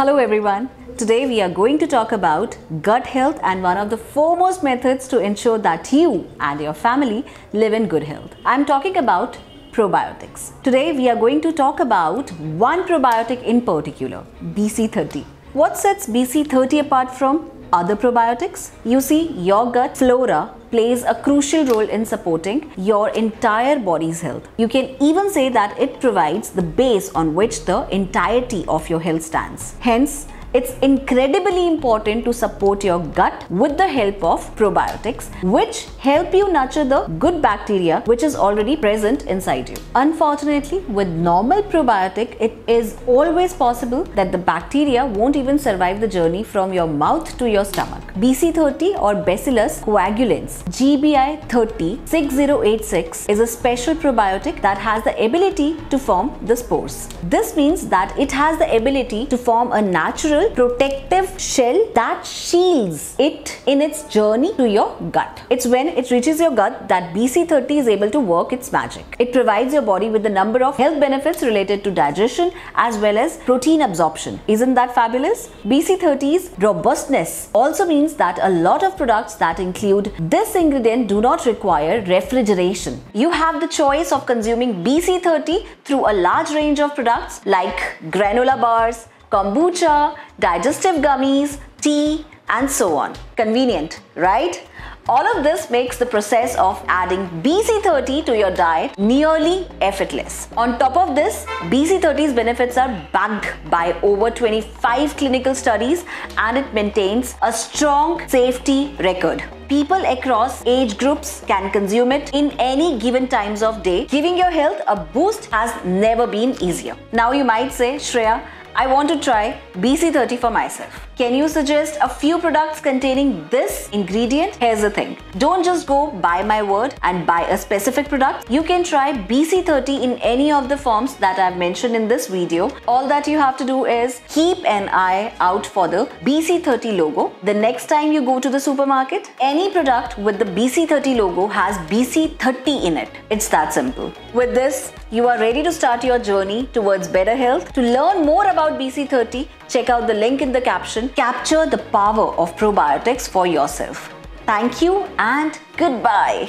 Hello everyone. Today we are going to talk about gut health and one of the foremost methods to ensure that you and your family live in good health. I'm talking about probiotics. Today we are going to talk about one probiotic in particular, BC30. What sets BC30 apart from other probiotics? You see, your gut flora plays a crucial role in supporting your entire body's health. You can even say that it provides the base on which the entirety of your health stands. Hence, it's incredibly important to support your gut with the help of probiotics, which help you nurture the good bacteria which is already present inside you. Unfortunately, with normal probiotic, it is always possible that the bacteria won't even survive the journey from your mouth to your stomach. BC30 or Bacillus coagulans GBI 30 6086 is a special probiotic that has the ability to form the spores. This means that it has the ability to form a natural protective shell that shields it in its journey to your gut. It's when it reaches your gut that BC30 is able to work its magic. It provides your body with a number of health benefits related to digestion as well as protein absorption. Isn't that fabulous? BC30's robustness also means that a lot of products that include this ingredient do not require refrigeration. You have the choice of consuming BC30 through a large range of products like granola bars, kombucha, digestive gummies, tea, and so on. Convenient, right? All of this makes the process of adding BC30 to your diet nearly effortless. On top of this, BC30's benefits are backed by over 25 clinical studies and it maintains a strong safety record. People across age groups can consume it in any given times of day. Giving your health a boost has never been easier. Now you might say, Shreya, I want to try BC30 for myself. Can you suggest a few products containing this ingredient? Here's the thing. Don't just go by my word and buy a specific product. You can try BC30 in any of the forms that I've mentioned in this video. All that you have to do is keep an eye out for the BC30 logo. The next time you go to the supermarket, any product with the BC30 logo has BC30 in it. It's that simple. With this, you are ready to start your journey towards better health. To learn more about BC30, check out the link in the caption. Capture the power of probiotics for yourself. Thank you and goodbye.